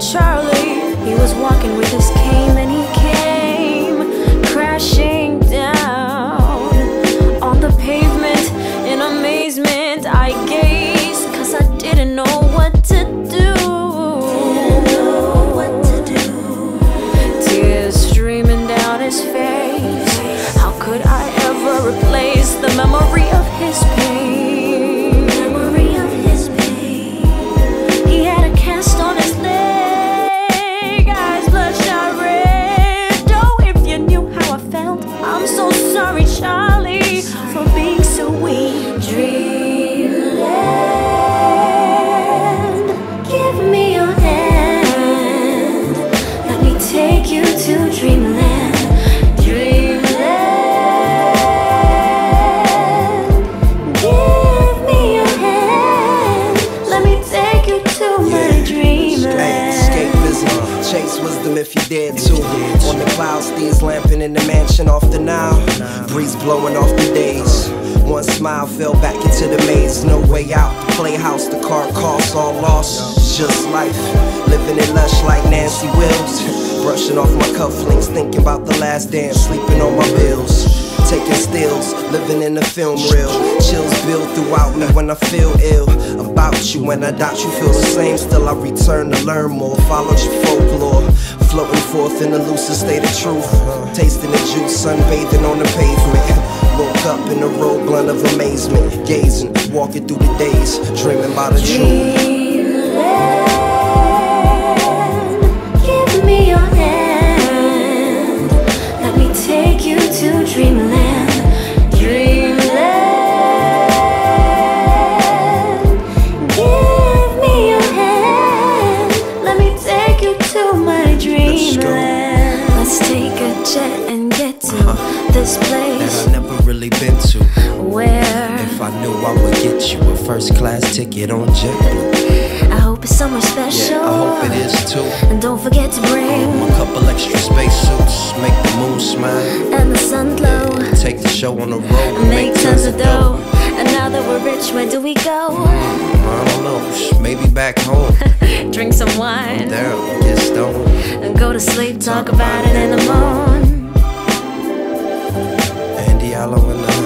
saw Charlie. He was walking with his cane, and he came crashing down on the pavement in amazement. I gazed, cause I didn't know what to do. Tears streaming down his face. How could I ever replace the memory of his pain? sorry, Charlie, for being so weak. Dream. them if you dare to. On the clouds, these lamping in the mansion off the Nile. Breeze blowing off the days. One smile fell back into the maze. No way out. The playhouse, the car costs all lost. Just life. Living it lush like Nancy Wills. Brushing off my cufflinks, thinking about the last dance, sleeping on my bills. Taking stills, living in the film reel. Chills build throughout me when I feel ill. About you, when I doubt you feel the same. Still, I return to learn more. Followed your folklore. Floating forth in a lucid state of truth. Tasting the juice, sunbathing on the pavement. Woke up in a robe blunt of amazement. Gazing, walking through the days, dreaming about a truth. knew I would get you a first class ticket on JetBlue. I hope it's somewhere special. Yeah, I hope it is too. And don't forget to bring a couple extra spacesuits, make the moon smile and the sun glow. Take the show on the road, and make, make tons of dough. And now that we're rich, where do we go? Mm, I don't know, maybe back home. Drink some wine. Down, get stoned. And go to sleep, talk, talk about, about it in the morning. Andy Allo the